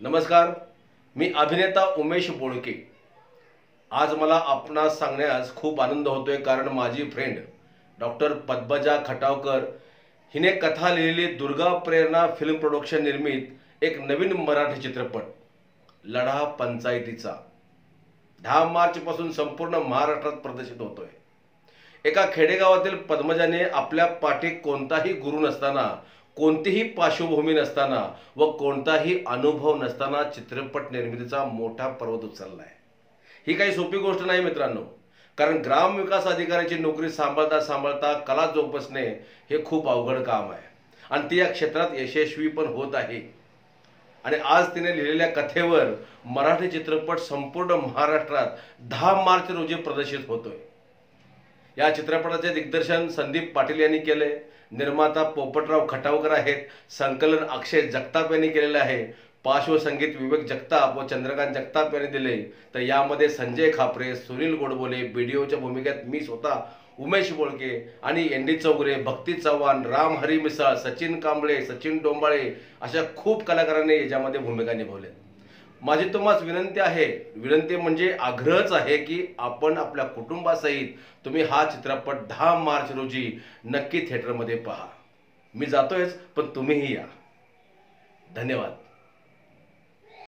नमस्कार मी अभिनेता उमेश बोळके आज मला आपणास सांगण्यास खूप आनंद होतोय कारण माझी फ्रेंड डॉक्टर पद्मजा खटावकर हिने कथा लिहिलेली दुर्गा प्रेरणा फिल्म प्रोडक्शन निर्मित एक नवीन मराठी चित्रपट लढा पंचायतीचा. दहा मार्चपासून संपूर्ण महाराष्ट्रात प्रदर्शित होतोय. एका खेडेगावातील पद्मजाने आपल्या पाठी कोणताही गुरु नसताना कोणतीही पार्श्वभूमी नसताना व कोणताही अनुभव नसताना चित्रपट निर्मितीचा मोठा पर्वत उचललाय. ही काही सोपी गोष्ट नाही मित्रांनो. कारण ग्रामविकास अधिकाऱ्याची नोकरी सांभाळता सांभाळता कला जोपासणे हे खूप अवघड काम आहे. आणि ती या क्षेत्रात यशस्वी पण होत आहे. आणि आज तिने लिहिलेल्या कथेवर मराठी चित्रपट संपूर्ण महाराष्ट्रात दहा मार्च रोजी प्रदर्शित होतोय. या चित्रपटाचे दिग्दर्शन संदीप पाटील यांनी केले. निर्माता पोपटराव खटावकर आहेत. संकलन अक्षय जगताप यांनी केलेलं आहे. पार्श्वसंगीत विवेक जगताप व चंद्रकांत जगताप यांनी दिले. तर यामध्ये संजय खापरे सुनील गोडबोले बीडीओच्या भूमिकेत मी स्वतः उमेश बोळके आणि एन डी चौगरे भक्ती चव्हाण राम हरी मिसाळ सचिन कांबळे सचिन डोंबाळे अशा खूप कलाकारांनी याच्यामध्ये भूमिका निभावल्या. माझी तुम्हाला विनंती आहे विनंती म्हणजे आग्रहच आहे की आपण आपल्या कुटुंबासहित तुम्ही हा चित्रपट दहा मार्च रोजी नक्की थिएटरमध्ये पहा. मी जातोयच पण तुम्हीही या. धन्यवाद.